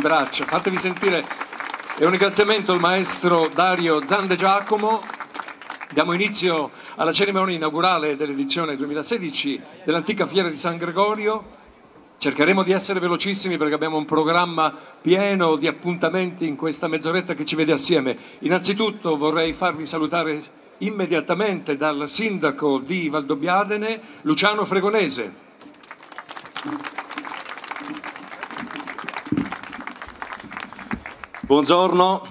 di braccia. Fatevi sentire e un ringraziamento al maestro Dario Zande Giacomo. Diamo inizio alla cerimonia inaugurale dell'edizione 2016 dell'antica fiera di San Gregorio. Cercheremo di essere velocissimi perché abbiamo un programma pieno di appuntamenti in questa mezz'oretta che ci vede assieme. Innanzitutto vorrei farvi salutare immediatamente dal sindaco di Valdobbiadene, Luciano Fregonese. Buongiorno,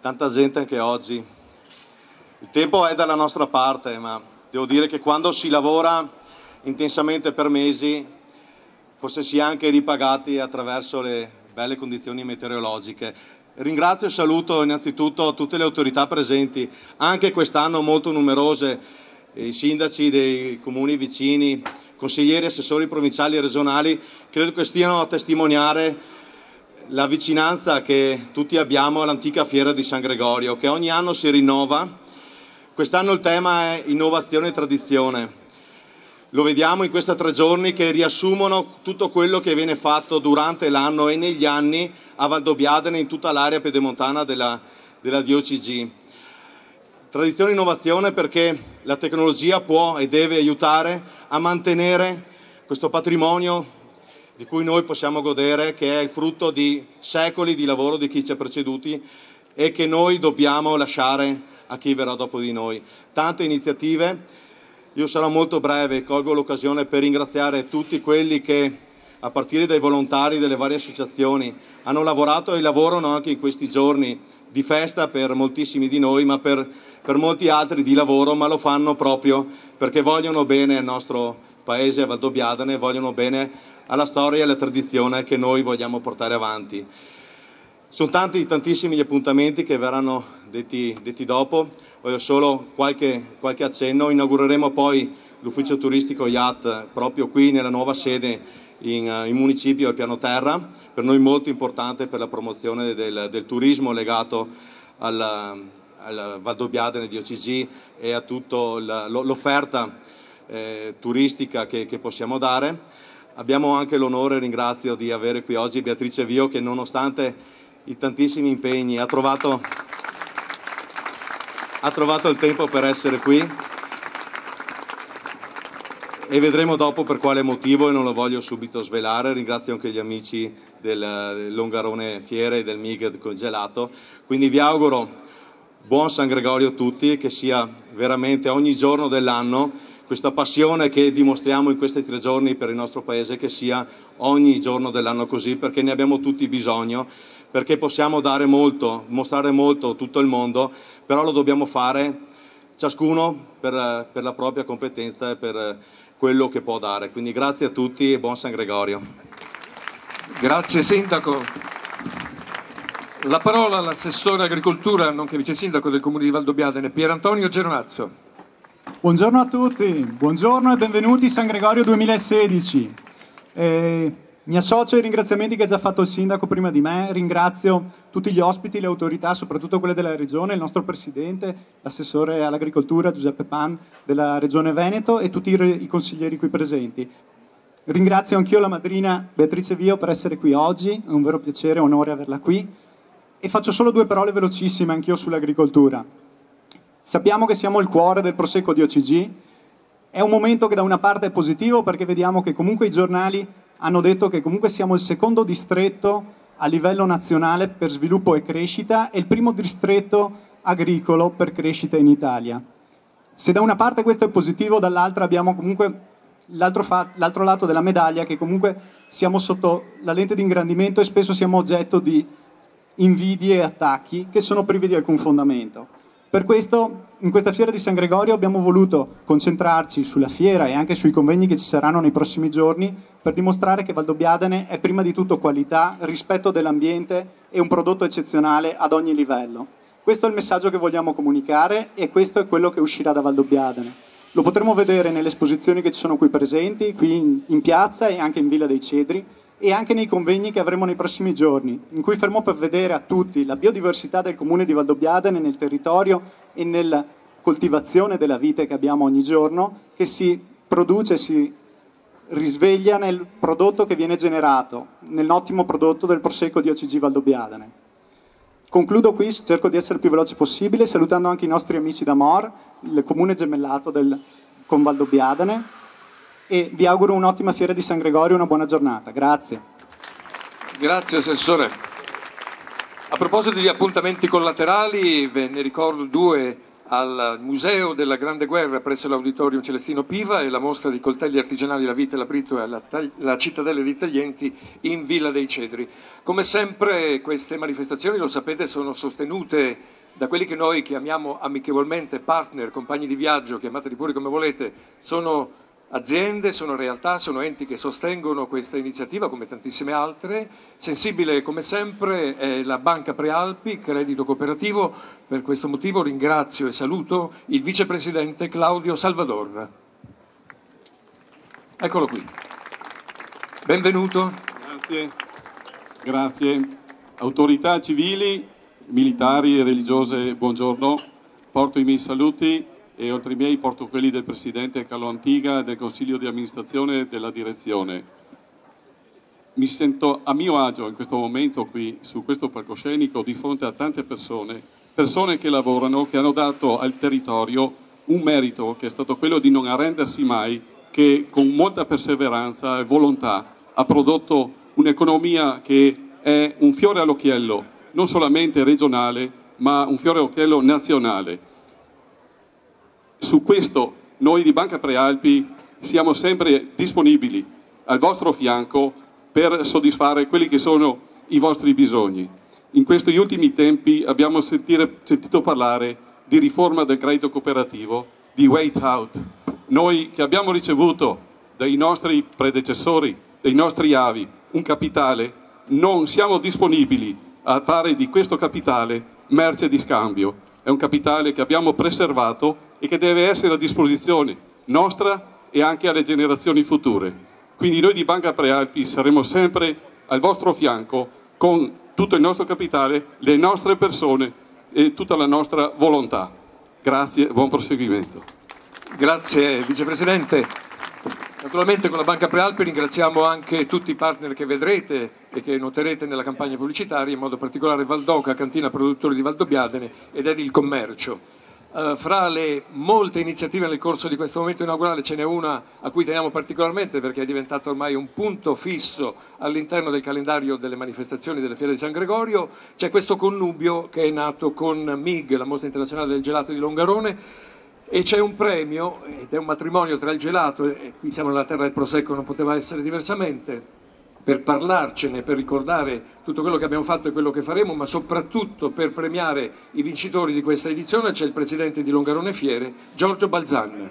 tanta gente anche oggi. Il tempo è dalla nostra parte, ma devo dire che quando si lavora intensamente per mesi, forse si è anche ripagati attraverso le belle condizioni meteorologiche. Ringrazio e saluto innanzitutto tutte le autorità presenti, anche quest'anno molto numerose, i sindaci dei comuni vicini, consiglieri, assessori provinciali e regionali, credo che stiano a testimoniare la vicinanza che tutti abbiamo all'antica fiera di San Gregorio, che ogni anno si rinnova. Quest'anno il tema è innovazione e tradizione. Lo vediamo in questi tre giorni che riassumono tutto quello che viene fatto durante l'anno e negli anni a Valdobbiadene in tutta l'area pedemontana della, della DOCG. Tradizione e innovazione perché la tecnologia può e deve aiutare a mantenere questo patrimonio di cui noi possiamo godere, che è il frutto di secoli di lavoro di chi ci ha preceduti e che noi dobbiamo lasciare a chi verrà dopo di noi. Tante iniziative, io sarò molto breve, colgo l'occasione per ringraziare tutti quelli che, a partire dai volontari delle varie associazioni, hanno lavorato e lavorano anche in questi giorni di festa per moltissimi di noi, ma per, per molti altri di lavoro, ma lo fanno proprio perché vogliono bene al nostro paese, a Valdobbiadene, vogliono bene alla storia e alla tradizione che noi vogliamo portare avanti. Sono tanti, tantissimi gli appuntamenti che verranno detti, detti dopo, voglio solo qualche, qualche accenno. Inaugureremo poi l'ufficio turistico IAT proprio qui nella nuova sede in, in, municipio al piano terra, per noi molto importante per la promozione del, del turismo legato al, al Valdobbiadene di OCG e a tutta l'offerta eh, turistica che, che possiamo dare. Abbiamo anche l'onore e ringrazio di avere qui oggi Beatrice Vio che nonostante i tantissimi impegni ha trovato, ha trovato il tempo per essere qui e vedremo dopo per quale motivo e non lo voglio subito svelare. Ringrazio anche gli amici del Longarone Fiere e del MIG Congelato. Quindi vi auguro buon San Gregorio a tutti e che sia veramente ogni giorno dell'anno questa passione che dimostriamo in questi tre giorni per il nostro Paese, che sia ogni giorno dell'anno così, perché ne abbiamo tutti bisogno, perché possiamo dare molto, mostrare molto a tutto il mondo, però lo dobbiamo fare ciascuno per, per la propria competenza e per quello che può dare. Quindi grazie a tutti e buon San Gregorio. Grazie Sindaco. La parola all'assessore agricoltura, nonché vice sindaco del comune di Valdobbiadene, Pier Antonio Geronazzo. Buongiorno a tutti, buongiorno e benvenuti San Gregorio 2016. Eh, mi associo ai ringraziamenti che ha già fatto il sindaco prima di me, ringrazio tutti gli ospiti, le autorità, soprattutto quelle della regione, il nostro presidente, l'assessore all'agricoltura Giuseppe Pan della regione Veneto e tutti i, i consiglieri qui presenti. Ringrazio anch'io la madrina Beatrice Vio per essere qui oggi, è un vero piacere e onore averla qui e faccio solo due parole velocissime anch'io sull'agricoltura. Sappiamo che siamo il cuore del Prosecco di OCG. È un momento che da una parte è positivo perché vediamo che comunque i giornali hanno detto che comunque siamo il secondo distretto a livello nazionale per sviluppo e crescita e il primo distretto agricolo per crescita in Italia. Se da una parte questo è positivo, dall'altra abbiamo comunque l'altro, fa- l'altro lato della medaglia che comunque siamo sotto la lente di ingrandimento e spesso siamo oggetto di invidie e attacchi che sono privi di alcun fondamento. Per questo, in questa fiera di San Gregorio abbiamo voluto concentrarci sulla fiera e anche sui convegni che ci saranno nei prossimi giorni per dimostrare che Valdobbiadene è prima di tutto qualità, rispetto dell'ambiente e un prodotto eccezionale ad ogni livello. Questo è il messaggio che vogliamo comunicare e questo è quello che uscirà da Valdobbiadene. Lo potremo vedere nelle esposizioni che ci sono qui presenti, qui in, in piazza e anche in Villa dei Cedri, e anche nei convegni che avremo nei prossimi giorni, in cui faremo per vedere a tutti la biodiversità del comune di Valdobbiadene nel territorio e nella coltivazione della vite che abbiamo ogni giorno, che si produce si risveglia nel prodotto che viene generato, nell'ottimo prodotto del Prosecco di OCG Valdobbiadene. Concludo qui, cerco di essere il più veloce possibile, salutando anche i nostri amici da Mor, il comune gemellato del, con Valdobbiadene, e vi auguro un'ottima fiera di San Gregorio e una buona giornata. Grazie. Grazie Assessore. A proposito di appuntamenti collaterali, ve ne ricordo due al Museo della Grande Guerra presso l'Auditorium Celestino Piva e la mostra di coltelli artigianali La Vita e la Brito e la, la Cittadella dei Taglienti in Villa dei Cedri. Come sempre queste manifestazioni, lo sapete, sono sostenute da quelli che noi chiamiamo amichevolmente partner, compagni di viaggio, chiamateli pure come volete, sono aziende, sono realtà, sono enti che sostengono questa iniziativa come tantissime altre. Sensibile come sempre è la Banca Prealpi, credito cooperativo. Per questo motivo ringrazio e saluto il vicepresidente Claudio Salvador. Eccolo qui. Benvenuto. Grazie. Grazie. Autorità civili, militari e religiose, buongiorno. Porto i miei saluti e oltre ai miei porto quelli del Presidente Carlo Antiga e del Consiglio di amministrazione della direzione. Mi sento a mio agio in questo momento qui, su questo palcoscenico, di fronte a tante persone, persone che lavorano, che hanno dato al territorio un merito che è stato quello di non arrendersi mai, che con molta perseveranza e volontà ha prodotto un'economia che è un fiore all'occhiello, non solamente regionale, ma un fiore all'occhiello nazionale su questo noi di Banca Prealpi siamo sempre disponibili al vostro fianco per soddisfare quelli che sono i vostri bisogni. In questi ultimi tempi abbiamo sentire, sentito parlare di riforma del credito cooperativo, di wait out. Noi che abbiamo ricevuto dai nostri predecessori, dai nostri avi, un capitale, non siamo disponibili a fare di questo capitale merce di scambio. È un capitale che abbiamo preservato e che deve essere a disposizione nostra e anche alle generazioni future. Quindi noi di Banca Prealpi saremo sempre al vostro fianco con tutto il nostro capitale, le nostre persone e tutta la nostra volontà. Grazie buon proseguimento. Grazie Vicepresidente. Naturalmente con la Banca Prealpi ringraziamo anche tutti i partner che vedrete e che noterete nella campagna pubblicitaria, in modo particolare Valdoca, Cantina Produttori di Valdobbiadene ed Edil Commercio. Uh, fra le molte iniziative nel corso di questo momento inaugurale ce n'è una a cui teniamo particolarmente perché è diventato ormai un punto fisso all'interno del calendario delle manifestazioni delle fiere di San Gregorio. C'è questo connubio che è nato con MIG, la mostra internazionale del gelato di Longarone, e c'è un premio, ed è un matrimonio tra il gelato, e qui siamo nella terra del Prosecco, non poteva essere diversamente, per parlarcene, per ricordare tutto quello che abbiamo fatto e quello che faremo, ma soprattutto per premiare i vincitori di questa edizione c'è il presidente di Longarone Fiere, Giorgio Balzan.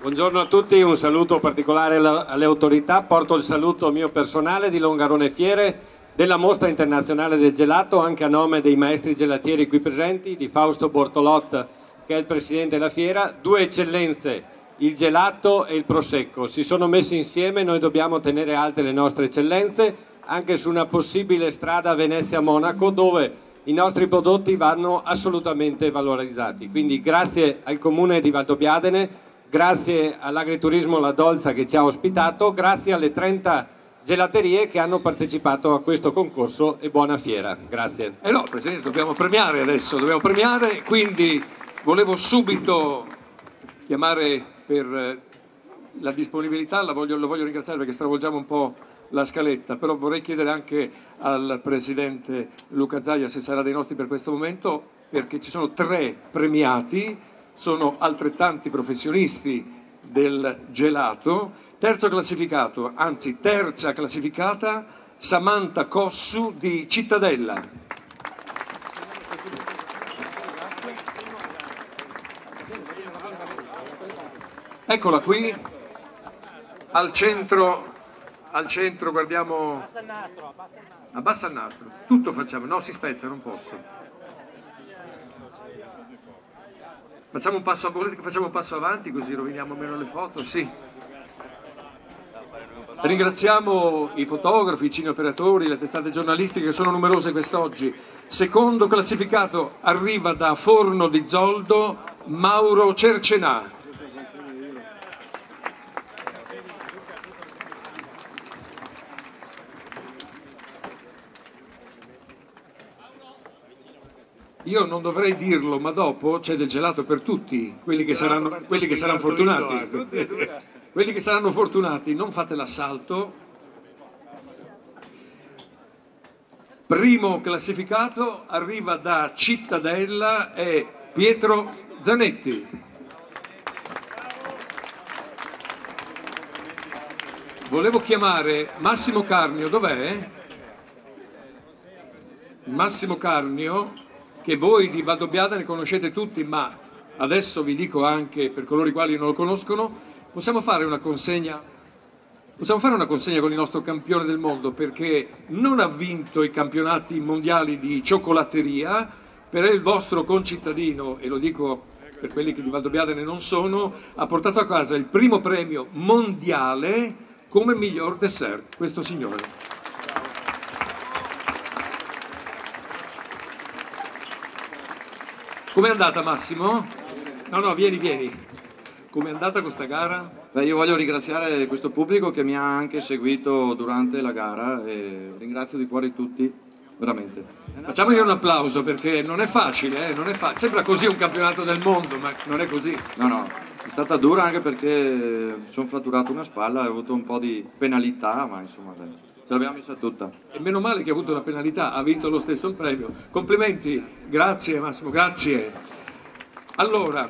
Buongiorno a tutti, un saluto particolare alle autorità, porto il saluto mio personale di Longarone Fiere, della mostra internazionale del gelato, anche a nome dei maestri gelatieri qui presenti, di Fausto Bortolot che è il presidente della fiera, due eccellenze il gelato e il prosecco si sono messi insieme, noi dobbiamo tenere alte le nostre eccellenze anche su una possibile strada Venezia-Monaco dove i nostri prodotti vanno assolutamente valorizzati. Quindi grazie al comune di Valdobbiadene, grazie all'agriturismo La Dolza che ci ha ospitato, grazie alle 30 gelaterie che hanno partecipato a questo concorso e buona fiera. Grazie. Eh no, Presidente, dobbiamo premiare adesso, dobbiamo premiare, quindi volevo subito chiamare per eh, la disponibilità, la voglio, lo voglio ringraziare perché stravolgiamo un po' la scaletta, però vorrei chiedere anche al Presidente Luca Zaia se sarà dei nostri per questo momento, perché ci sono tre premiati, sono altrettanti professionisti del gelato, terzo classificato, anzi terza classificata, Samantha Cossu di Cittadella. Eccola qui, al centro, al centro guardiamo... Abbassa il nastro, tutto facciamo, no si spezza, non posso. Facciamo un passo, facciamo un passo avanti così roviniamo meno le foto? Sì. Ringraziamo i fotografi, i cineoperatori, le testate giornalistiche che sono numerose quest'oggi. Secondo classificato arriva da Forno di Zoldo Mauro Cercenà. Io non dovrei dirlo, ma dopo c'è del gelato per tutti, quelli che saranno, quelli che saranno fortunati. Quelli che saranno fortunati, non fate l'assalto. Primo classificato arriva da Cittadella è Pietro Zanetti. Volevo chiamare Massimo Carnio, dov'è? Massimo Carnio, che voi di Valdobbiada ne conoscete tutti, ma adesso vi dico anche per coloro i quali non lo conoscono, possiamo fare una consegna, fare una consegna con il nostro campione del mondo perché non ha vinto i campionati mondiali di cioccolatteria, però il vostro concittadino, e lo dico per quelli che di Valdobbiada ne non sono, ha portato a casa il primo premio mondiale come miglior dessert, questo signore. Com'è andata Massimo? No, no, vieni, vieni. Com'è andata questa gara? Beh, io voglio ringraziare questo pubblico che mi ha anche seguito durante la gara e ringrazio di cuore tutti, veramente. Facciamogli un applauso perché non è facile, eh? non è fa- sembra così un campionato del mondo, ma non è così. No, no, è stata dura anche perché sono fratturato una spalla e ho avuto un po' di penalità, ma insomma dai, ce l'abbiamo messa tutta. E meno male che ha avuto la penalità, ha vinto lo stesso il premio. Complimenti, grazie Massimo, grazie. Allora,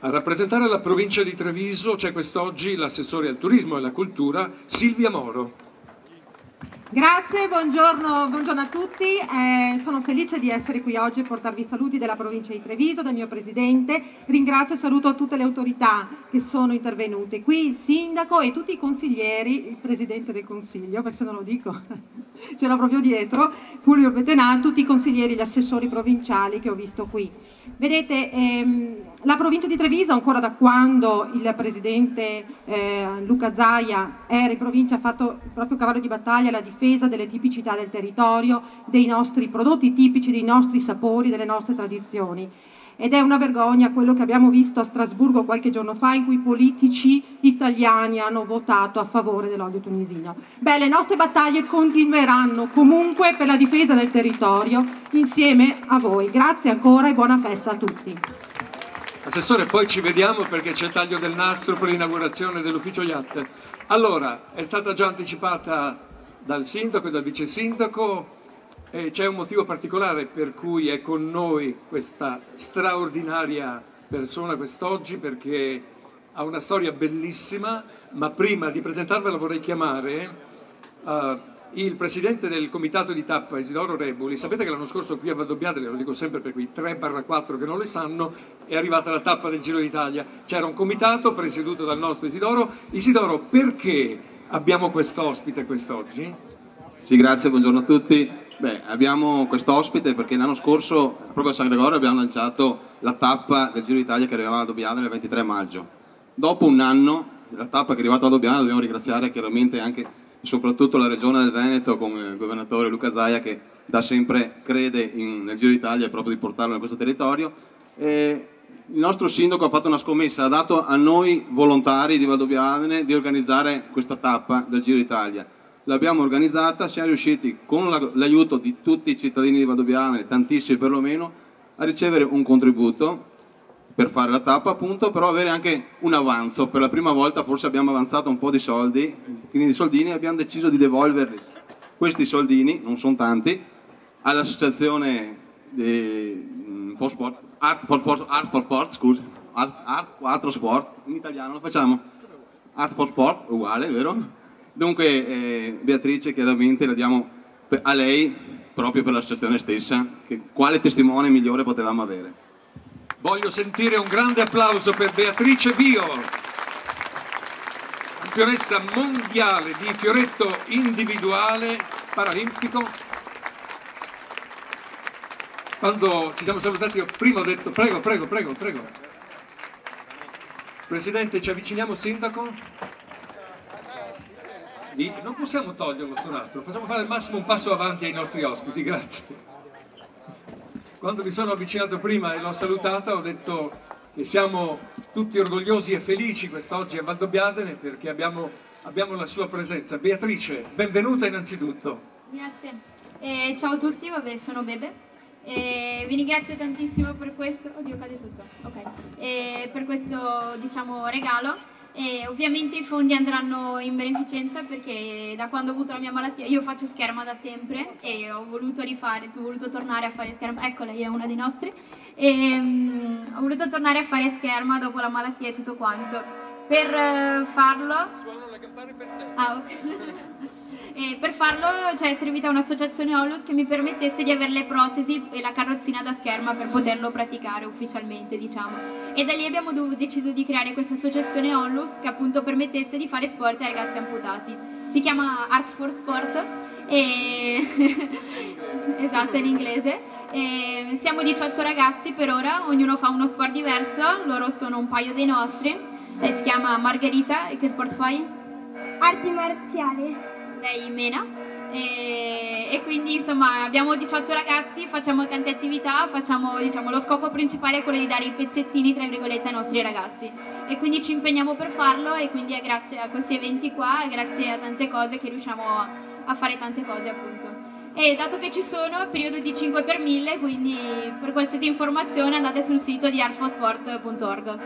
a rappresentare la provincia di Treviso c'è quest'oggi l'assessore al turismo e alla cultura Silvia Moro. Grazie, buongiorno, buongiorno a tutti. Eh, sono felice di essere qui oggi e portarvi i saluti della provincia di Treviso, del mio presidente. Ringrazio e saluto tutte le autorità che sono intervenute. Qui il sindaco e tutti i consiglieri, il presidente del consiglio, perché se non lo dico c'era proprio dietro, Fulvio Betenà, tutti i consiglieri, gli assessori provinciali che ho visto qui. Vedete, ehm, la provincia di Treviso, ancora da quando il presidente eh, Luca Zaia era in provincia, ha fatto proprio cavallo di battaglia la difesa delle tipicità del territorio, dei nostri prodotti tipici, dei nostri sapori, delle nostre tradizioni. Ed è una vergogna quello che abbiamo visto a Strasburgo qualche giorno fa in cui i politici italiani hanno votato a favore dell'olio tunisino. Beh, le nostre battaglie continueranno comunque per la difesa del territorio insieme a voi. Grazie ancora e buona festa a tutti. Assessore, poi ci vediamo perché c'è il taglio del nastro per l'inaugurazione dell'ufficio Yacht. Allora, è stata già anticipata dal sindaco e dal vice sindaco e c'è un motivo particolare per cui è con noi questa straordinaria persona quest'oggi perché ha una storia bellissima, ma prima di presentarvela vorrei chiamare uh, il presidente del comitato di tappa Isidoro Rebuli, sapete che l'anno scorso qui a Valdobbiadene, lo dico sempre per quei 3-4 che non le sanno, è arrivata la tappa del Giro d'Italia. C'era un comitato presieduto dal nostro Isidoro. Isidoro, perché abbiamo quest'ospite quest'oggi? Sì, grazie, buongiorno a tutti. Beh, abbiamo quest'ospite perché l'anno scorso, proprio a San Gregorio, abbiamo lanciato la tappa del Giro d'Italia che arrivava a Dobbiadene il 23 maggio. Dopo un anno, la tappa che è arrivata a Dobbiadene, dobbiamo ringraziare chiaramente anche soprattutto la regione del Veneto con il governatore Luca Zaia che da sempre crede in, nel Giro d'Italia e proprio di portarlo in questo territorio. E il nostro sindaco ha fatto una scommessa, ha dato a noi volontari di Valdobbiadene di organizzare questa tappa del Giro d'Italia. L'abbiamo organizzata, siamo riusciti con l'aiuto di tutti i cittadini di Valdobbiadene, tantissimi perlomeno, a ricevere un contributo per fare la tappa appunto, però avere anche un avanzo. Per la prima volta forse abbiamo avanzato un po' di soldi, quindi di soldini, abbiamo deciso di devolverli questi soldini, non sono tanti, all'associazione di for Sport, Art for Sport, Art for Sport scusi, Art, Art 4 Sport, in italiano lo facciamo, Art for Sport, uguale, vero? Dunque eh, Beatrice chiaramente la diamo a lei proprio per l'associazione stessa, che, quale testimone migliore potevamo avere. Voglio sentire un grande applauso per Beatrice Bio, campionessa mondiale di fioretto individuale paralimpico. Quando ci siamo salutati io prima ho detto prego, prego, prego, prego. Presidente, ci avviciniamo sindaco? Non possiamo toglierlo sto nastro, facciamo fare al massimo un passo avanti ai nostri ospiti, grazie. Quando mi sono avvicinato prima e l'ho salutata ho detto che siamo tutti orgogliosi e felici quest'oggi a Valdobbiadene perché abbiamo, abbiamo la sua presenza. Beatrice, benvenuta innanzitutto. Grazie. Eh, ciao a tutti, vabbè, sono Bebe. E vi ringrazio tantissimo per questo. Oddio, cade tutto. Ok. E per questo diciamo regalo. E ovviamente i fondi andranno in beneficenza perché da quando ho avuto la mia malattia io faccio scherma da sempre e ho voluto rifare, ho voluto tornare a fare scherma, ecco lei è una dei nostri, e um, ho voluto tornare a fare scherma dopo la malattia e tutto quanto. Per uh, farlo... Suono le campane per te. Ah, ok. E per farlo cioè, è servita un'associazione Onlus che mi permettesse di avere le protesi e la carrozzina da scherma per poterlo praticare ufficialmente, diciamo. E da lì abbiamo deciso di creare questa associazione Onlus che appunto permettesse di fare sport ai ragazzi amputati. Si chiama Art for Sport e... esatto, in inglese. E siamo 18 ragazzi per ora, ognuno fa uno sport diverso, loro sono un paio dei nostri. E si chiama Margherita e che sport fai? Arti marziali lei mena e, e, quindi insomma abbiamo 18 ragazzi, facciamo tante attività, facciamo, diciamo, lo scopo principale è quello di dare i pezzettini tra virgolette ai nostri ragazzi e quindi ci impegniamo per farlo e quindi è grazie a questi eventi qua, grazie a tante cose che riusciamo a fare tante cose appunto. E dato che ci sono, periodo di 5 per 1000, quindi per qualsiasi informazione andate sul sito di arfosport.org.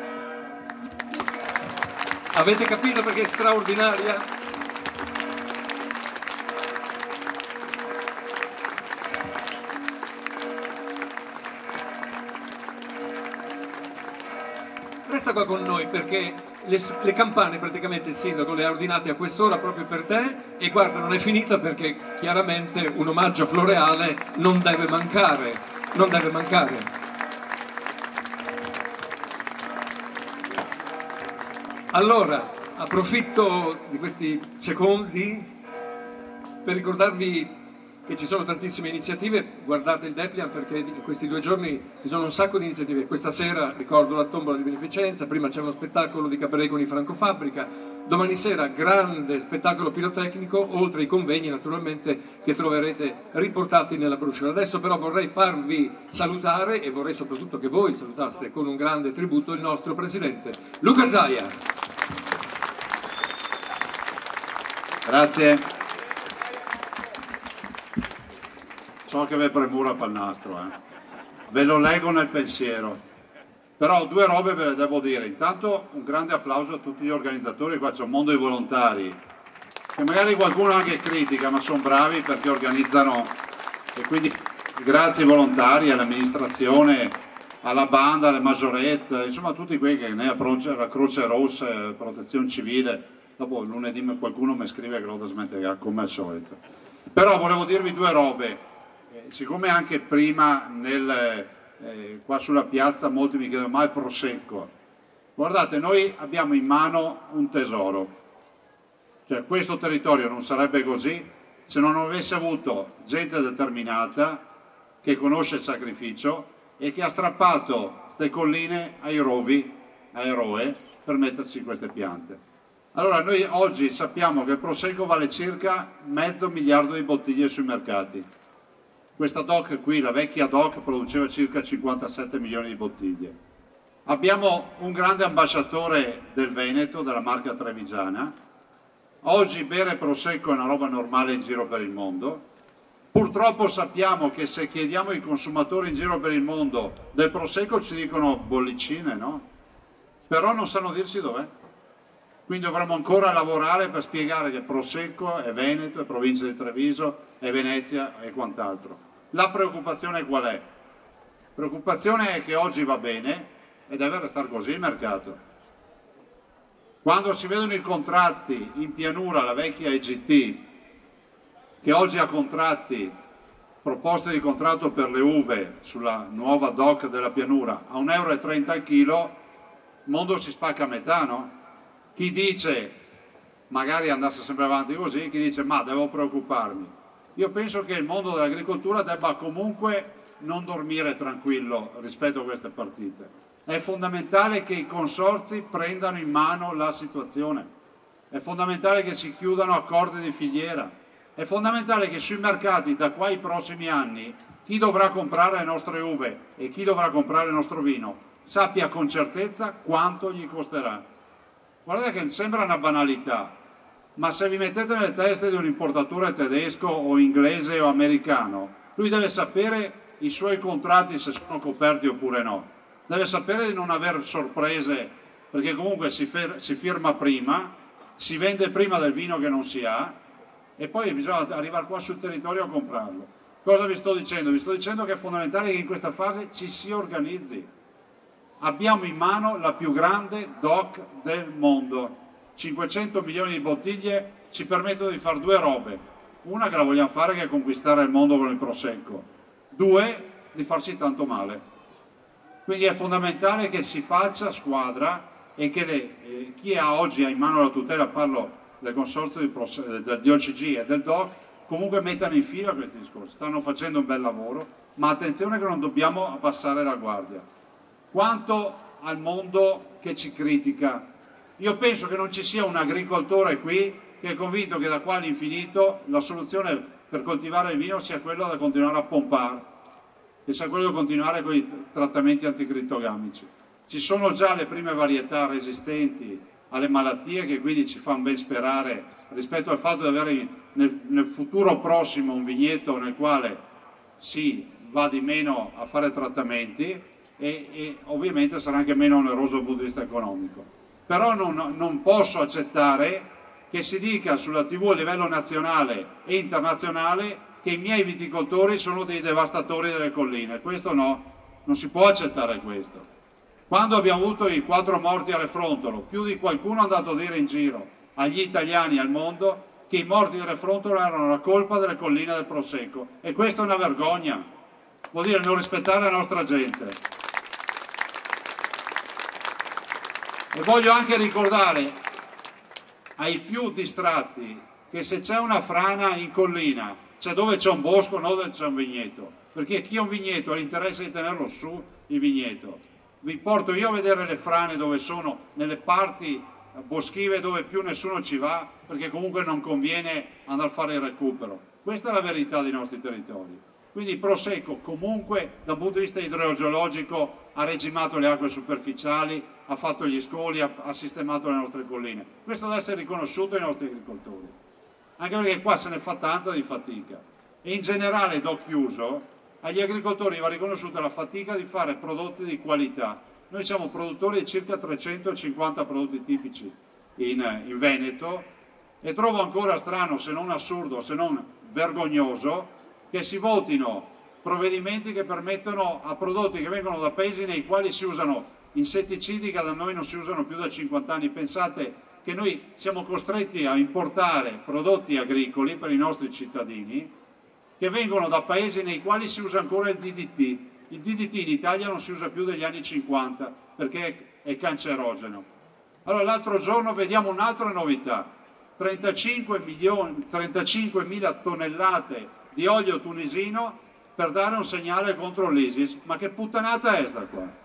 Avete capito perché è straordinaria? Qua con noi perché le, le, campane praticamente il sindaco le ha ordinate a quest'ora proprio per te e guarda non è finita perché chiaramente un omaggio floreale non deve mancare, non deve mancare. Allora, approfitto di questi secondi per ricordarvi che ci sono tantissime iniziative, guardate il Deplian perché in questi due giorni ci sono un sacco di iniziative, questa sera ricordo la tombola di beneficenza, prima c'è uno spettacolo di Cabaret con i Franco Fabbrica, domani sera grande spettacolo pirotecnico, oltre ai convegni naturalmente che troverete riportati nella brochure. Adesso però vorrei farvi salutare e vorrei soprattutto che voi salutaste con un grande tributo il nostro presidente Luca Zaia. Grazie. So che vi premura per nastro, eh. ve lo leggo nel pensiero. Però due robe ve le devo dire. Intanto un grande applauso a tutti gli organizzatori, qua c'è un mondo di volontari, che magari qualcuno anche critica, ma sono bravi perché organizzano e quindi grazie ai volontari, all'amministrazione, alla banda, alle maggioret, insomma tutti quelli che ne approccia la Croce Rossa, Protezione Civile. Dopo lunedì qualcuno mi scrive che lo da smettere come al solito. Però volevo dirvi due robe siccome anche prima nel, eh, qua sulla piazza molti mi chiedono ma il prosecco, guardate noi abbiamo in mano un tesoro, cioè questo territorio non sarebbe così se non avesse avuto gente determinata che conosce il sacrificio e che ha strappato queste colline ai rovi, a eroe, per metterci queste piante. Allora noi oggi sappiamo che il prosecco vale circa mezzo miliardo di bottiglie sui mercati. Questa DOC qui, la vecchia DOC, produceva circa 57 milioni di bottiglie. Abbiamo un grande ambasciatore del Veneto, della marca Trevigiana. Oggi bere prosecco è una roba normale in giro per il mondo. Purtroppo sappiamo che se chiediamo ai consumatori in giro per il mondo del prosecco ci dicono bollicine, no? Però non sanno dirsi dov'è. Quindi dovremmo ancora lavorare per spiegare che Prosecco è Veneto, è provincia di Treviso, è Venezia e quant'altro. La preoccupazione qual è? Preoccupazione è che oggi va bene e deve restare così il mercato. Quando si vedono i contratti in pianura, la vecchia EGT, che oggi ha contratti, proposte di contratto per le uve sulla nuova DOC della pianura a 1,30 euro al chilo, il mondo si spacca a metà, no? Chi dice magari andasse sempre avanti così, chi dice ma devo preoccuparmi. Io penso che il mondo dell'agricoltura debba comunque non dormire tranquillo rispetto a queste partite. È fondamentale che i consorzi prendano in mano la situazione, è fondamentale che si chiudano accordi di filiera, è fondamentale che sui mercati da qua ai prossimi anni chi dovrà comprare le nostre uve e chi dovrà comprare il nostro vino sappia con certezza quanto gli costerà. Guardate che sembra una banalità, ma se vi mettete nelle teste di un importatore tedesco o inglese o americano, lui deve sapere i suoi contratti se sono coperti oppure no. Deve sapere di non avere sorprese perché comunque si, si firma prima, si vende prima del vino che non si ha e poi bisogna arrivare qua sul territorio a comprarlo. Cosa vi sto dicendo? Vi sto dicendo che è fondamentale che in questa fase ci si organizzi. Abbiamo in mano la più grande DOC del mondo. 500 milioni di bottiglie ci permettono di fare due robe. Una che la vogliamo fare che è conquistare il mondo con il prosecco. Due, di farci tanto male. Quindi è fondamentale che si faccia squadra e che le, eh, chi ha oggi ha in mano la tutela, parlo del consorzio di, del DOCG e del DOC, comunque mettano in fila questi discorsi. Stanno facendo un bel lavoro, ma attenzione che non dobbiamo abbassare la guardia. Quanto al mondo che ci critica, io penso che non ci sia un agricoltore qui che è convinto che da qua all'infinito la soluzione per coltivare il vino sia quella da continuare a pompare e sia quello di continuare con i trattamenti anticrittogamici. Ci sono già le prime varietà resistenti alle malattie che quindi ci fanno ben sperare rispetto al fatto di avere nel, nel futuro prossimo un vigneto nel quale si va di meno a fare trattamenti e, e ovviamente sarà anche meno oneroso dal punto di vista economico. Però non, non posso accettare che si dica sulla TV a livello nazionale e internazionale che i miei viticoltori sono dei devastatori delle colline. Questo no, non si può accettare questo. Quando abbiamo avuto i quattro morti a Refrontolo, più di qualcuno è andato a dire in giro agli italiani e al mondo che i morti a Refrontolo erano la colpa delle colline del Prosecco e questa è una vergogna, vuol dire non rispettare la nostra gente. E voglio anche ricordare ai più distratti che se c'è una frana in collina cioè dove c'è un bosco, non dove c'è un vigneto, perché chi ha un vigneto ha l'interesse di tenerlo su il vigneto. Vi porto io a vedere le frane dove sono, nelle parti boschive dove più nessuno ci va, perché comunque non conviene andare a fare il recupero. Questa è la verità dei nostri territori. Quindi Prosecco comunque dal punto di vista idrogeologico ha regimato le acque superficiali, ha fatto gli scoli, ha, ha sistemato le nostre colline. Questo deve essere riconosciuto ai nostri agricoltori. Anche perché qua se ne fa tanta di fatica. E in generale do chiuso agli agricoltori va riconosciuta la fatica di fare prodotti di qualità. Noi siamo produttori di circa 350 prodotti tipici in, in Veneto e trovo ancora strano se non assurdo se non vergognoso che si votino provvedimenti che permettono a prodotti che vengono da paesi nei quali si usano insetticidi che da noi non si usano più da 50 anni pensate che noi siamo costretti a importare prodotti agricoli per i nostri cittadini che vengono da paesi nei quali si usa ancora il DDT. Il DDT in Italia non si usa più dagli anni 50 perché è cancerogeno. Allora l'altro giorno vediamo un'altra novità, 35 milioni, 35.000 tonnellate di olio tunisino per dare un segnale contro l'ISIS. Ma che puttanata è sta qua?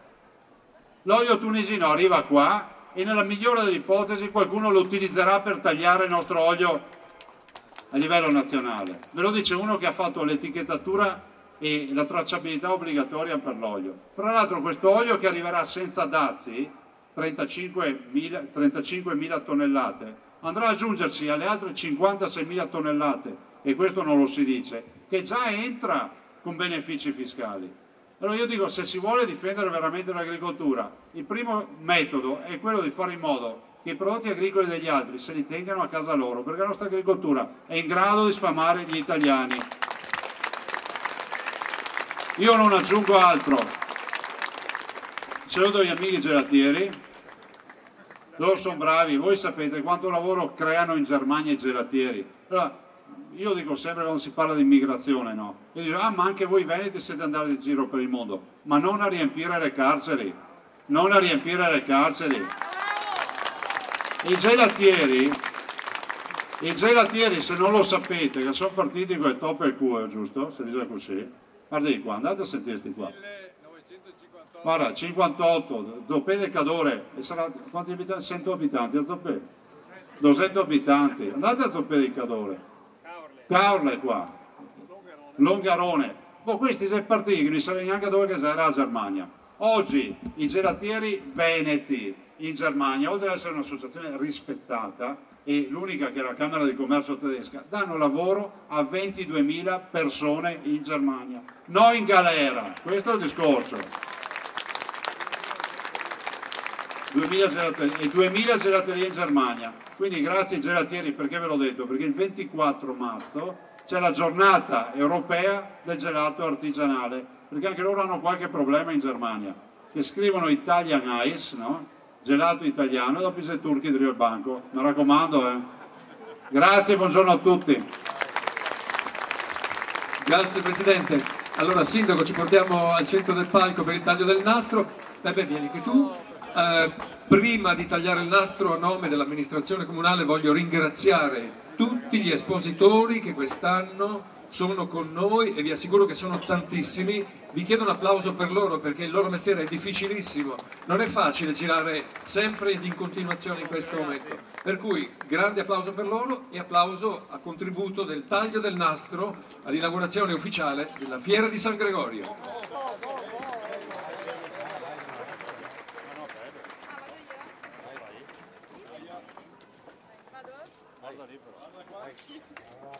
L'olio tunisino arriva qua e nella migliore delle ipotesi qualcuno lo utilizzerà per tagliare il nostro olio a livello nazionale. Ve lo dice uno che ha fatto l'etichettatura e la tracciabilità obbligatoria per l'olio. Fra l'altro questo olio che arriverà senza dazi, 35.000 35 tonnellate, andrà ad aggiungersi alle altre 56.000 tonnellate, e questo non lo si dice, che già entra con benefici fiscali. Allora io dico, se si vuole difendere veramente l'agricoltura, il primo metodo è quello di fare in modo che i prodotti agricoli degli altri se li tengano a casa loro, perché la nostra agricoltura è in grado di sfamare gli italiani. Io non aggiungo altro. Saluto gli amici gelatieri, loro sono bravi, voi sapete quanto lavoro creano in Germania i gelatieri. Allora, io dico sempre quando si parla di immigrazione, no? Io dico, ah ma anche voi veneti siete andati in giro per il mondo, ma non a riempire le carceri, non a riempire le carceri. I gelatieri, i gelatieri se non lo sapete, che sono partiti con il top e il cuore, giusto? Se dice così. Guardi qua, andate a sentirti qua. Guarda, 58, Zoppè del Cadore, e sarà, quanti abitanti? 100 abitanti a Zoppè? 200 abitanti, andate a Zoppè del Cadore Caorle qua, Longarone, boh, questi sono partiti non sanno neanche dove sarà la Germania. Oggi i gelatieri veneti in Germania, oltre ad essere un'associazione rispettata, e l'unica che è la Camera di Commercio tedesca, danno lavoro a 22.000 persone in Germania. No in galera, questo è il discorso. 2000 gelaterie, e 2000 gelaterie in Germania. Quindi grazie ai gelatieri, perché ve l'ho detto? Perché il 24 marzo c'è la giornata europea del gelato artigianale, perché anche loro hanno qualche problema in Germania, che scrivono Italian Ice, no? gelato italiano, e dopo i turchi di il banco. Mi raccomando, eh. Grazie, buongiorno a tutti. Grazie Presidente. Allora Sindaco ci portiamo al centro del palco per il taglio del nastro. Peppe vieni che tu. Eh, prima di tagliare il nastro a nome dell'amministrazione comunale voglio ringraziare tutti gli espositori che quest'anno sono con noi e vi assicuro che sono tantissimi. Vi chiedo un applauso per loro perché il loro mestiere è difficilissimo, non è facile girare sempre ed in continuazione in questo momento. Per cui grande applauso per loro e applauso a contributo del taglio del nastro all'inaugurazione ufficiale della Fiera di San Gregorio. Sempre seco.